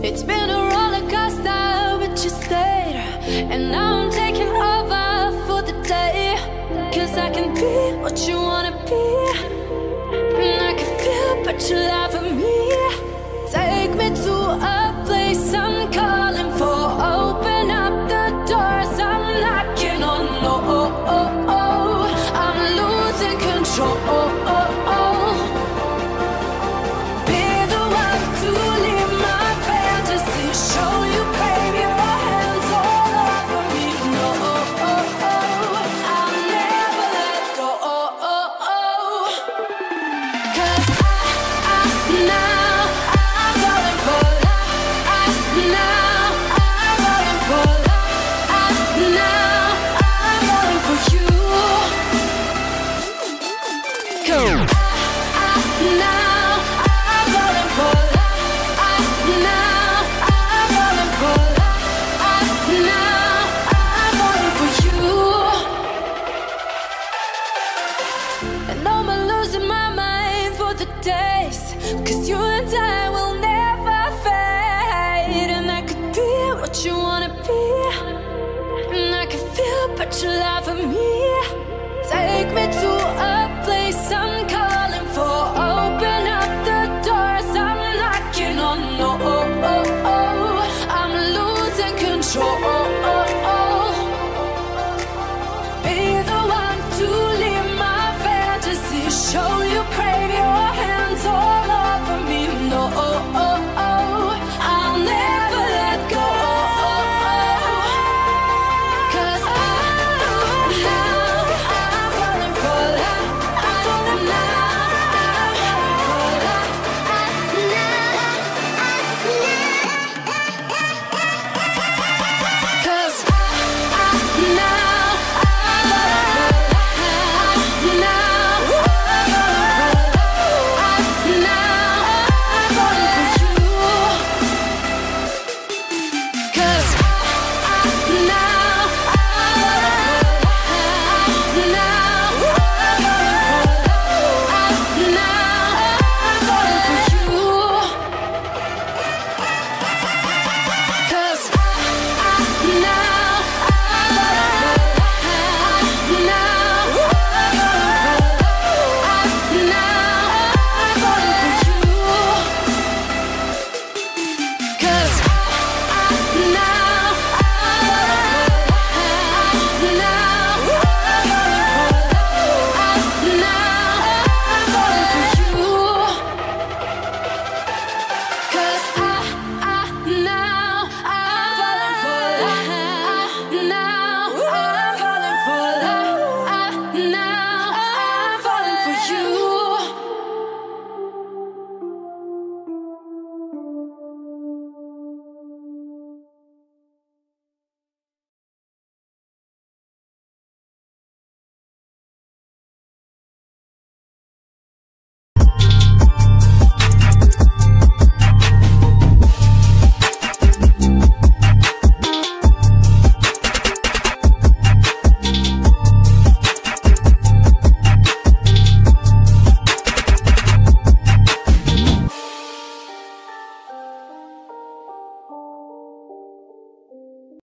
It's been a roller coaster, but you stayed. And now I'm taking over for the day. Cause I can be what you wanna be. And I can feel, but you laugh at me. Take me to a place I'm calling for. Open up the doors, I'm knocking on. Oh, oh, oh, oh. I'm losing control. But you at me. Take me to